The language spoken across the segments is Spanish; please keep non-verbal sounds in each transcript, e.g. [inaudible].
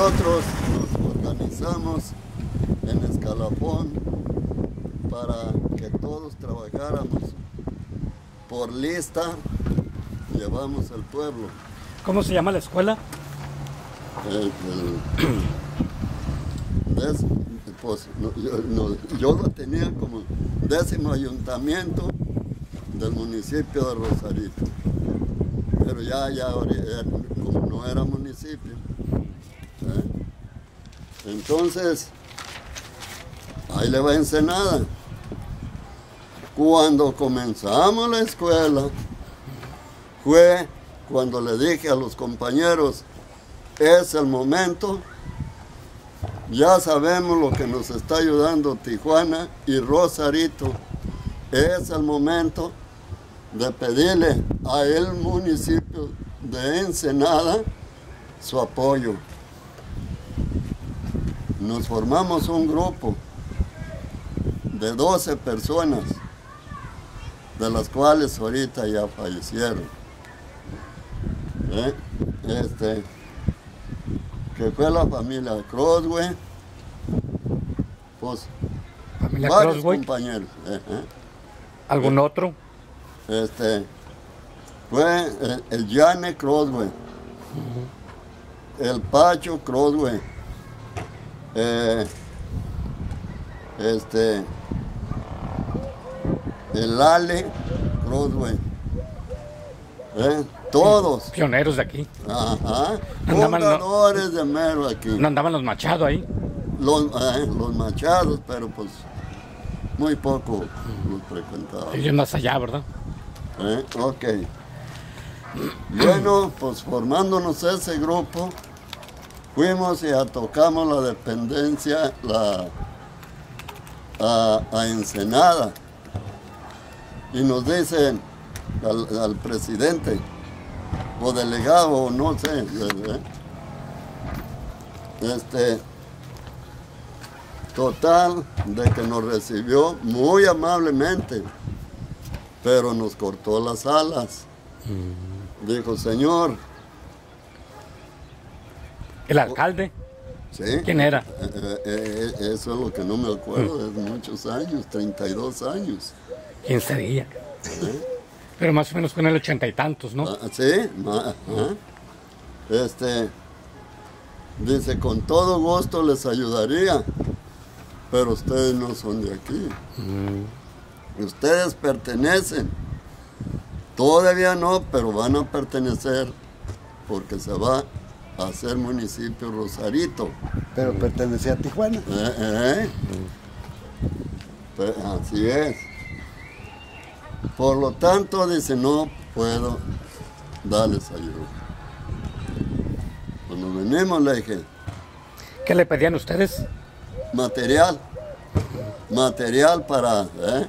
nosotros nos organizamos en escalafón para que todos trabajáramos por lista, llevamos al pueblo. ¿Cómo se llama la escuela? Eh, eh, [clears throat] des, pues, yo, lo tenía como décimo ayuntamiento del municipio de Rosarito, pero ya, ya eh, como no era municipio, ¿eh? Entonces, ahí le va Ensenada. Cuando comenzamos la escuela, fue cuando le dije a los compañeros, es el momento, ya sabemos lo que nos está ayudando Tijuana y Rosarito, es el momento de pedirle a el municipio de Ensenada su apoyo. Nos formamos un grupo de 12 personas, de las cuales ahorita ya fallecieron. ¿Eh? Este, que fue la familia Crosway, pues Familia varios Crossway. compañeros. ¿eh? ¿eh? ¿Algún otro? Este, fue el, el Jane Crosway, el Pacho Crosway, eh, este, el Ale Crosway, ¿eh? todos, Pioneros de aquí. ajá, Andaban, de mero aquí, No andaban los Machado ahí. los, eh, los machados, pero pues muy poco los frecuentaban. Ellos más allá, ¿verdad? ¿Eh? Ok. Bueno, pues formándonos ese grupo, fuimos y ya tocamos la dependencia la, a, a Ensenada. Y nos dicen al, al presidente, o delegado, o no sé, este, total, de que nos recibió muy amablemente pero nos cortó las alas. Dijo, señor, El alcalde. ¿sí? ¿Quién era? Eh, eh, eh, eso es lo que no me acuerdo, es muchos años, 32 años. ¿Quién sería? Pero más o menos con el ochenta y tantos, ¿no? Ah, sí. Este, dice, con todo gusto les ayudaría, pero ustedes no son de aquí. Ustedes pertenecen. Todavía no, pero van a pertenecer porque se va a hacer municipio Rosarito. Pero pertenecía a Tijuana. ¿Eh? ¿Eh? Así es. Por lo tanto, dice, no puedo darles ayuda. Cuando venimos, le dije, ¿Qué le pedían ustedes? material, material para, ¿eh?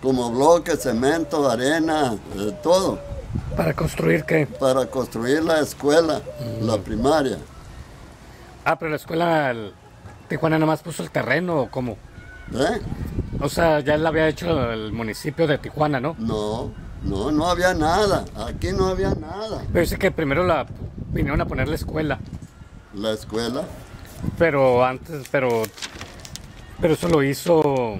como bloque, cemento, arena, eh, todo, ¿Para construir qué? para construir la escuela, la primaria. Ah, pero la escuela el- Tijuana nada más puso el terreno o cómo? ¿eh? O sea, ya la había hecho el municipio de Tijuana, ¿no? No, no, no había nada, aquí no había nada. Pero dice que primero la vinieron a poner la escuela. La escuela, Pero antes, pero. Pero eso lo hizo